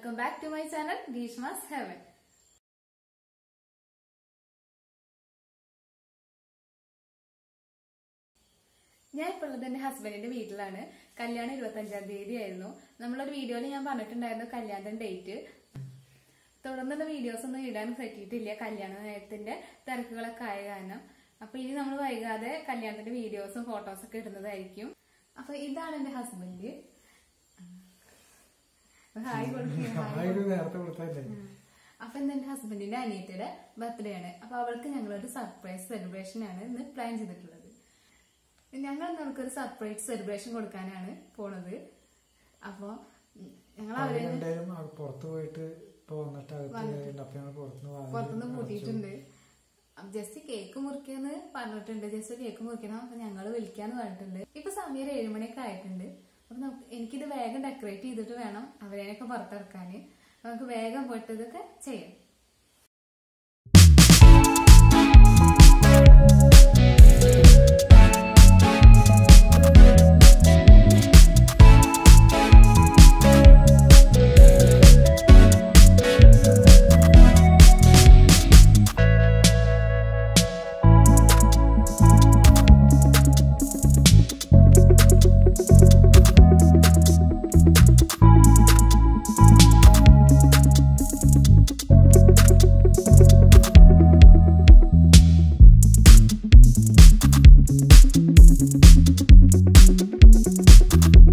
Welcome back to my channel Greeshma's heaven ഞാൻ ഇപ്പോഴത് എന്റെ ഹസ്ബൻഡിന്റെ വീട്ടിലാണ്. കല്യാണം ഇരുപത്തഞ്ചാം തീയതി ആയിരുന്നു. നമ്മളൊരു വീഡിയോയിൽ ഞാൻ പറഞ്ഞിട്ടുണ്ടായിരുന്നു കല്യാണത്തിന്റെ ഡേറ്റ് തുടർന്നുള്ള വീഡിയോസ് ഒന്നും ഇടാൻ പറ്റിയിട്ടില്ല കല്യാണ നേരത്തിന്റെ തിരക്കുകളൊക്കെ ആയ കാരണം. അപ്പൊ ഇനി നമ്മൾ വൈകാതെ കല്യാണത്തിന്റെ വീഡിയോസും ഫോട്ടോസും ഒക്കെ ഇടുന്നതായിരിക്കും. അപ്പൊ ഇതാണ് എന്റെ ഹസ്ബൻഡ് അപ്പൊ എന്റെ ഹസ്ബൻഡിന്റെ അനിയത്തിയുടെ ബർത്ത്ഡേ ആണ്. അപ്പൊ അവൾക്ക് ഞങ്ങൾ ഒരു സർപ്രൈസ് സെലിബ്രേഷൻ ആണ് ഇന്ന് പ്ലാൻ ചെയ്തിട്ടുള്ളത്. ഞങ്ങൾ അവൾക്ക് നമുക്കൊരു സർപ്രൈസ് സെലിബ്രേഷൻ കൊടുക്കാനാണ് പോണത്. അപ്പൊ ഞങ്ങൾ പോയിട്ട് പുറത്തുനിന്ന് കൂട്ടിയിട്ടുണ്ട്. ജസ്റ്റ് കേക്ക് മുറിക്കാന്ന് പറഞ്ഞിട്ടുണ്ട്. ജസ്റ്റ് കേക്ക് മുറിക്കണം. അപ്പൊ ഞങ്ങൾ വിളിക്കാന്ന് പറഞ്ഞിട്ടുണ്ട്. ഇപ്പൊ സമയം ഒരു ഏഴുമണിയൊക്കെ ആയിട്ടുണ്ട്. അപ്പൊ നമുക്ക് എനിക്കിത് വേഗം ഡെക്കറേറ്റ് ചെയ്തിട്ട് വേണം അവരെയൊക്കെ പുറത്തിറക്കാൻ നമുക്ക് വേഗം പോയിട്ട് ഇതൊക്കെ ചെയ്യാം.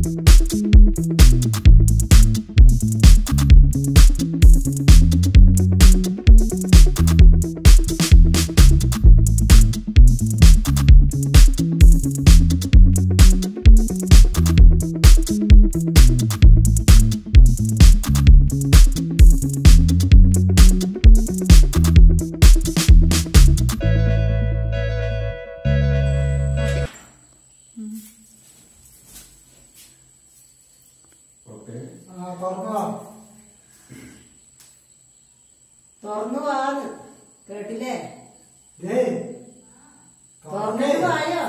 ആ തുറന്നു വാന്ന് കേട്ടില്ലേ തുറന്നു വായോ?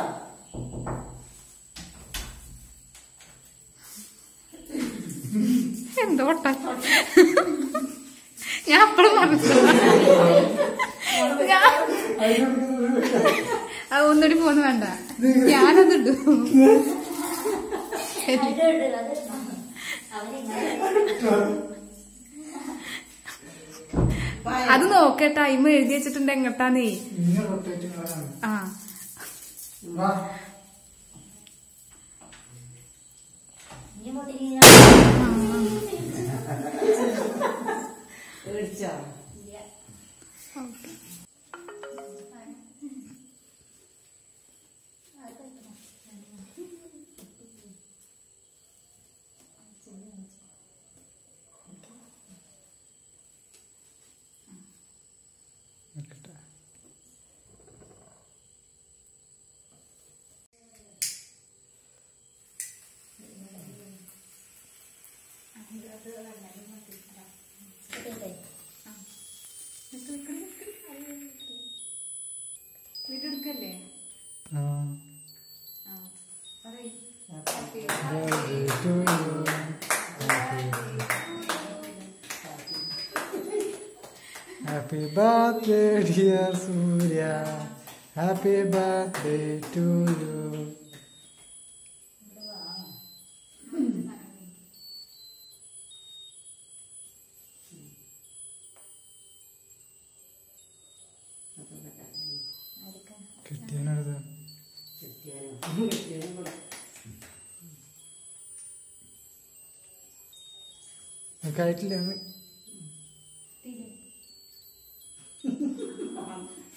എന്തോ ഞാൻ അപ്പോഴും പറഞ്ഞു അത് ഒന്നുകൂടി പോന്ന് വേണ്ട. ഞാനത് ഇടും. അത് നോക്കട്ട ഇമ്മ എഴുതി വെച്ചിട്ടുണ്ട് എങ്ങട്ടാന്നേ. ആ. വാ. Happy birthday, dear Surya. Happy birthday to you. കിട്ടിയനത് ആയിട്ടില്ല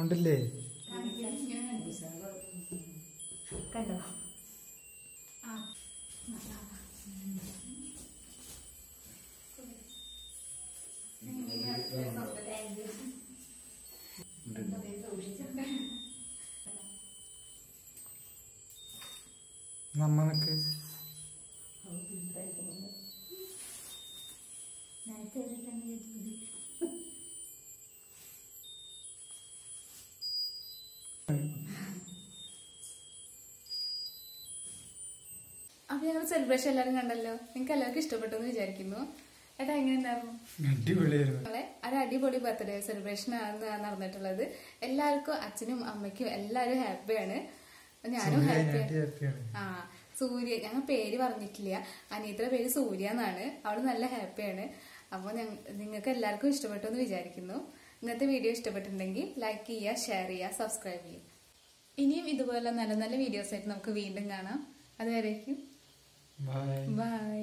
കൊണ്ടില്ലേ കണ്ടോ? ആ. അപ്പൊ ഞങ്ങൾ സെലിബ്രേഷൻ എല്ലാവരും കണ്ടല്ലോ. നിങ്ങൾക്ക് എല്ലാവർക്കും ഇഷ്ടപ്പെട്ടു എന്ന് വിചാരിക്കുന്നു. ഏട്ടാ എങ്ങനെയുണ്ടായിരുന്നു? അടിപൊളിയായിരുന്നു. ഒരു അടിപൊളി ബർത്ത്ഡേ സെലിബ്രേഷൻ ആണ് നടന്നിട്ടുള്ളത്. എല്ലാവർക്കും അച്ഛനും അമ്മയ്ക്കും എല്ലാവരും ഹാപ്പിയാണ് ഞാനും ഹാപ്പിയാണ് ആ സൂര്യ ഞങ്ങൾ പേര് പറഞ്ഞിട്ടില്ല. അനിയത്തിയുടെ പേര് സൂര്യ എന്നാണ്. അവൾ നല്ല ഹാപ്പിയാണ് അപ്പോൾ നിങ്ങൾക്ക് എല്ലാവർക്കും ഇഷ്ടപ്പെട്ടു എന്ന് വിചാരിക്കുന്നു. ഇന്നത്തെ വീഡിയോ ഇഷ്ടപ്പെട്ടിട്ടുണ്ടെങ്കിൽ ലൈക്ക് ചെയ്യുക ഷെയർ ചെയ്യുക സബ്സ്ക്രൈബ് ചെയ്യുക. ഇനിയും ഇതുപോലെ നല്ല നല്ല വീഡിയോസ് ആയിട്ട് നമുക്ക് വീണ്ടും കാണാം. അതുവരേക്കും. Bye bye